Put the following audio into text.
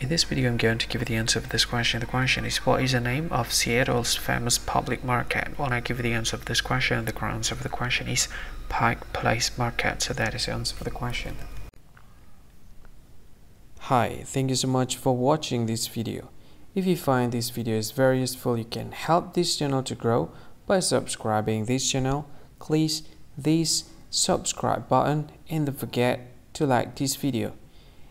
In this video, I'm going to give you the answer of this question. The question is, what is the name of Seattle's famous public market? Well, I give you the answer of this question. The answer of the question is Pike Place Market. So that is the answer for the question. Hi, thank you so much for watching this video. If you find this video is very useful, you can help this channel to grow by subscribing this channel. Please this subscribe button and don't forget to like this video.